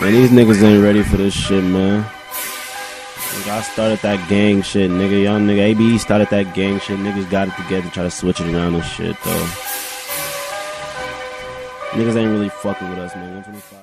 Man, these niggas ain't ready for this shit, man. Like, I started that gang shit, nigga. Young nigga, ABE started that gang shit. Niggas got it together, try to switch it around and shit, though. Niggas ain't really fucking with us, man. 125.